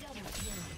double kill.